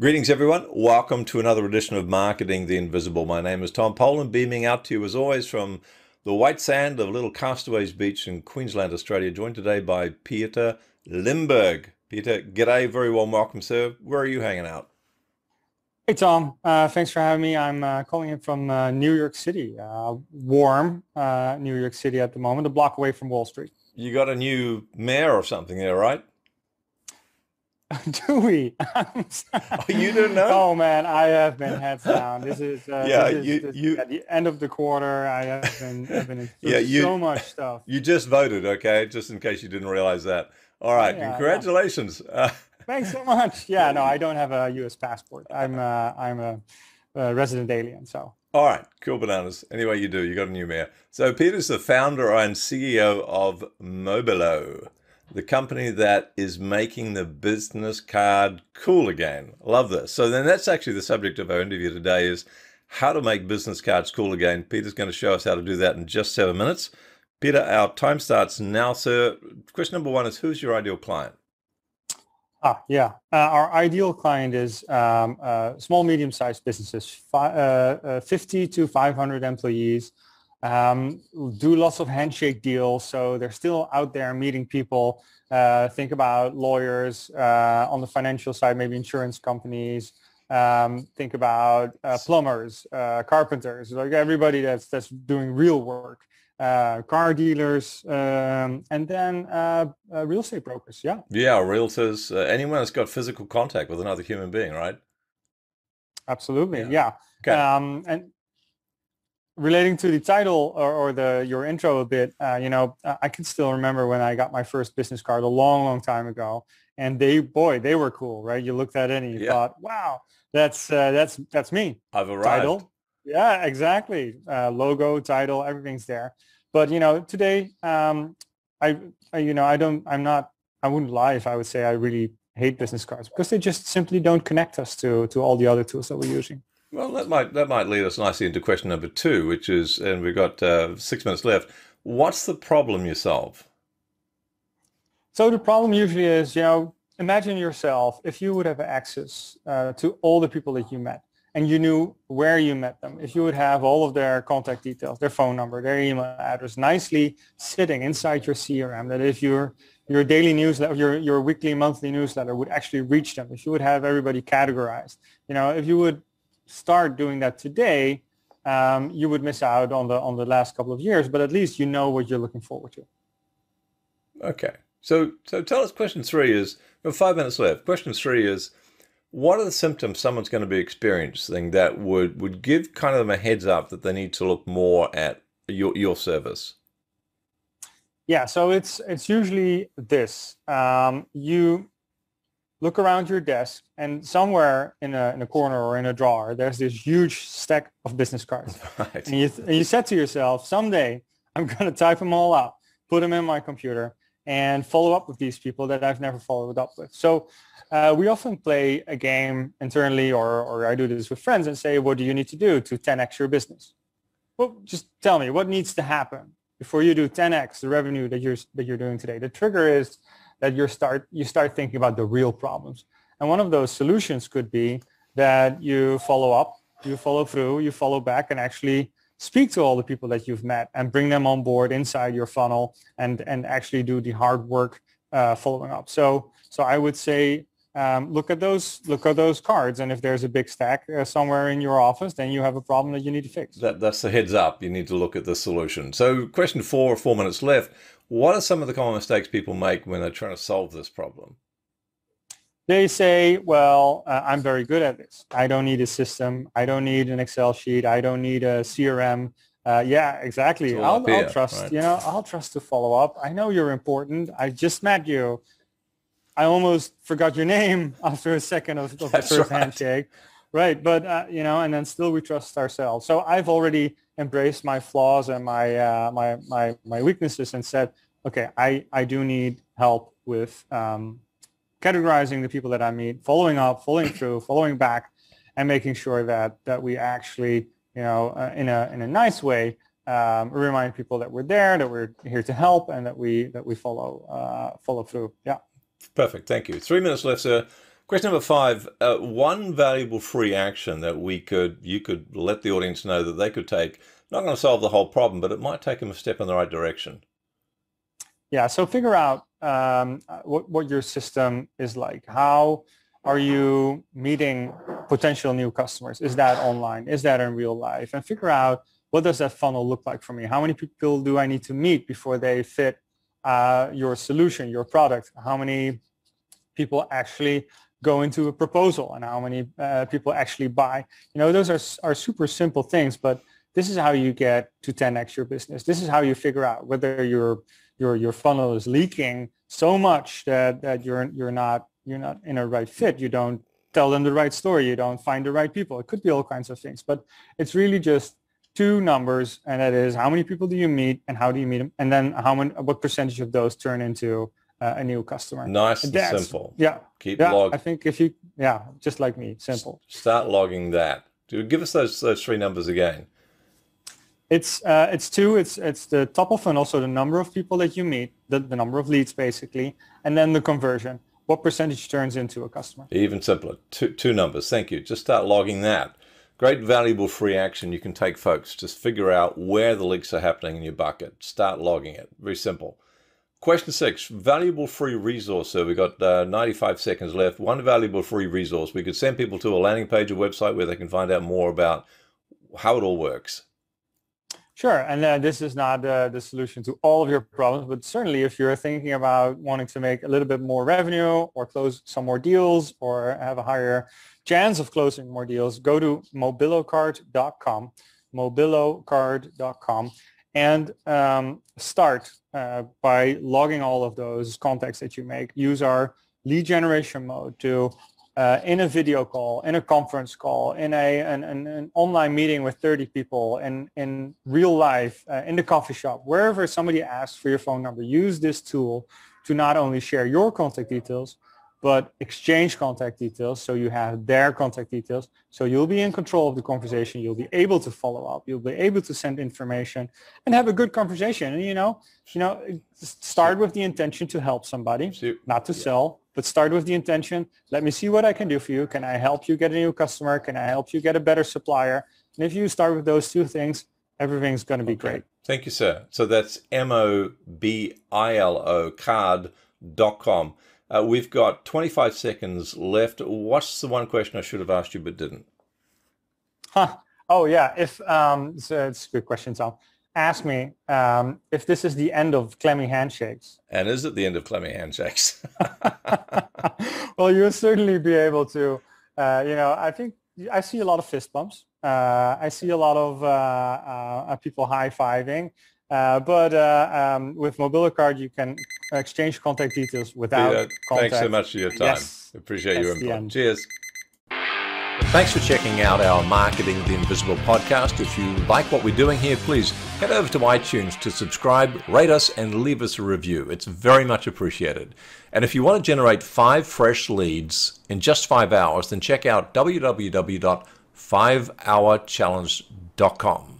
Greetings, everyone. Welcome to another edition of Marketing the Invisible. My name is Tom Poland, beaming out to you as always from the white sand of Little Castaways Beach in Queensland, Australia, joined today by Pieter Limburg. Pieter, g'day, very warm welcome, sir. Where are you hanging out? Hey, Tom. Uh, thanks for having me. I'm uh, calling in from uh, New York City, uh, warm uh, New York City at the moment, a block away from Wall Street. You got a new mayor or something there, right? Do we? oh, you don't know? Oh man, I have been heads down. This is uh, yeah. This is, you this, you at the end of the quarter. I have been I've been yeah. You so much stuff. You just voted, okay? Just in case you didn't realize that. All right, Yeah, congratulations. Uh, Thanks so much. Yeah, no, I don't have a U.S. passport. I'm uh, I'm a, a resident alien. So all right, cool bananas. Anyway, you do. You got a new mayor. So Pieter's the founder and CEO of Mobilo, the company that is making the business card cool again. Love this. So then that's actually the subject of our interview today is how to make business cards cool again. Pieter's going to show us how to do that in just seven minutes. Pieter, our time starts now, sir. Question number one is who's your ideal client? Ah, yeah. Uh, our ideal client is um, uh, small, medium-sized businesses, fi- uh, uh, 50 to 500 employees. Um, do lots of handshake deals, so they're still out there meeting people. Uh, think about lawyers uh, on the financial side, maybe insurance companies. Um, think about uh, plumbers, uh, carpenters, like everybody that's that's doing real work. Uh, car dealers, um, and then uh, uh, real estate brokers. Yeah. Yeah, realtors, uh, anyone that's got physical contact with another human being, right? Absolutely, Yeah. yeah. Okay. Um, and relating to the title or, or the your intro a bit, uh, you know, uh, I can still remember when I got my first business card a long, long time ago, and they, boy, they were cool, right? You looked at it and you Yeah. thought, wow, that's uh, that's that's me. I've arrived. Title, yeah, exactly. Uh, logo, title, everything's there. But you know, today, um, I, I, you know, I don't, I'm not, I wouldn't lie if I would say I really hate business cards because they just simply don't connect us to to all the other tools that we're using. Well, that might that might lead us nicely into question number two, which is, and we've got uh, six minutes left. What's the problem you solve? So the problem usually is, you know, imagine yourself if you would have access uh, to all the people that you met and you knew where you met them. If you would have all of their contact details, their phone number, their email address, nicely sitting inside your CRM, that if your your daily newsletter, your your weekly, monthly newsletter would actually reach them. If you would have everybody categorized, you know, if you would start doing that today, um, you would miss out on the on the last couple of years. But at least you know what you're looking forward to. Okay, so so tell us. Question three is we have five minutes left. Question three is, what are the symptoms someone's going to be experiencing that would would give kind of them a heads up that they need to look more at your your service? Yeah, so it's it's usually this. Um, you look around your desk, and somewhere in a in a corner or in a drawer, there's this huge stack of business cards. Right. And you th- and you said to yourself, someday I'm going to type them all out, put them in my computer, and follow up with these people that I've never followed up with. So uh, we often play a game internally, or or I do this with friends, and say, what do you need to do to 10x your business? Well, just tell me what needs to happen before you do 10x the revenue that you're that you're doing today. The trigger is that you start you start thinking about the real problems, and one of those solutions could be that you follow up, you follow through, you follow back, and actually speak to all the people that you've met and bring them on board inside your funnel and and actually do the hard work uh, following up. So so I would say um, look at those look at those cards, and if there's a big stack uh, somewhere in your office, then you have a problem that you need to fix. That, that's the heads up. You need to look at the solution. So, question four, four minutes left. What are some of the common mistakes people make when they're trying to solve this problem? They say, well, uh, I'm very good at this. I don't need a system. I don't need an Excel sheet. I don't need a CRM. Uh, yeah, exactly. I'll, up I'll trust, right. you know, I'll trust to follow up. I know you're important. I just met you. I almost forgot your name after a second of, of the first right. handshake. Right. But, uh, you know, and then still we trust ourselves. So I've already embraced my flaws and my, uh, my, my, my weaknesses and said, okay, I, I do need help with um, categorizing the people that I meet, following up, following through, following back, and making sure that that we actually, you know, uh, in a in a nice way, um, remind people that we're there, that we're here to help, and that we that we follow uh, follow through. Yeah. Perfect. Thank you. Three minutes left, sir. Question number five: uh, One valuable free action that we could you could let the audience know that they could take. Not going to solve the whole problem, but it might take them a step in the right direction. Yeah. So figure out um, what what your system is like. How are you meeting potential new customers? Is that online? Is that in real life? And figure out what does that funnel look like for me? How many people do I need to meet before they fit uh, your solution, your product? How many people actually go into a proposal and how many uh, people actually buy? You know, those are, are super simple things, but this is how you get to 10x your business. This is how you figure out whether your your your funnel is leaking so much that that you're you're not you're not in a right fit. You don't tell them the right story. You don't find the right people. It could be all kinds of things, but it's really just two numbers, and that is how many people do you meet and how do you meet them, and then how many, what percentage of those turn into uh, a new customer. Nice and, and simple. Yeah. Keep yeah, log. I think if you, yeah, just like me, simple. Start logging that. Do give us those those three numbers again. It's uh, it's two. It's it's the top of funnel, so the number of people that you meet, the, the number of leads basically, and then the conversion. What percentage turns into a customer? Even simpler. Two two numbers. Thank you. Just start logging that. Great valuable free action you can take, folks. Just figure out where the leaks are happening in your bucket. Start logging it. Very simple. Question six, valuable free resource. So we've got uh, 95 seconds left. One valuable free resource. We could send people to a landing page or website where they can find out more about how it all works. Sure, and uh, this is not uh, the solution to all of your problems, but certainly if you're thinking about wanting to make a little bit more revenue or close some more deals or have a higher chance of closing more deals, go to mobilocard.com, mobilocard.com, and um, start uh, by logging all of those contacts that you make. Use our lead generation mode to uh, in a video call, in a conference call, in a an, an, an online meeting with 30 people, and in real life, uh, in the coffee shop, wherever somebody asks for your phone number, use this tool to not only share your contact details, but exchange contact details so you have their contact details. So you'll be in control of the conversation. You'll be able to follow up. You'll be able to send information and have a good conversation. And you know you know start with the intention to help somebody not to sell but start with the intention let me see what i can do for you can i help you get a new customer can i help you get a better supplier and if you start with those two things everything's going to be okay. great thank you sir so that's m-o-b-i-l-o card.com uh, we've got 25 seconds left. What's the one question I should have asked you but didn't? Huh. Oh, yeah. If um, it's, a, it's a good question, Tom. Ask me um, if this is the end of clammy handshakes. And is it the end of clammy handshakes? well, you'll certainly be able to. Uh, you know, I think I see a lot of fist bumps. Uh, I see a lot of uh, uh people high-fiving. Uh, but uh, um, with Mobilocard, you can exchange contact details without Pieter, contact. Thanks so much for your time. Yes, Appreciate That's your input. Cheers. Thanks for checking out our Marketing the Invisible podcast. If you like what we're doing here, please head over to iTunes to subscribe, rate us, and leave us a review. It's very much appreciated. And if you want to generate five fresh leads in just five hours, then check out www.5hourchallenge.com.